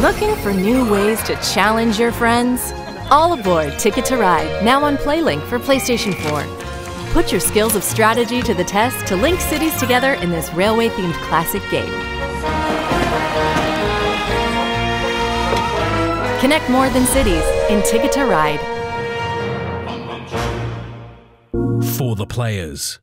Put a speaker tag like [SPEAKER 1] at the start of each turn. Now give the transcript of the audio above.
[SPEAKER 1] Looking for new ways to challenge your friends? All aboard Ticket to Ride, now on PlayLink for PlayStation 4. Put your skills of strategy to the test to link cities together in this railway themed classic game. Connect more than cities in Ticket to Ride.
[SPEAKER 2] For the players.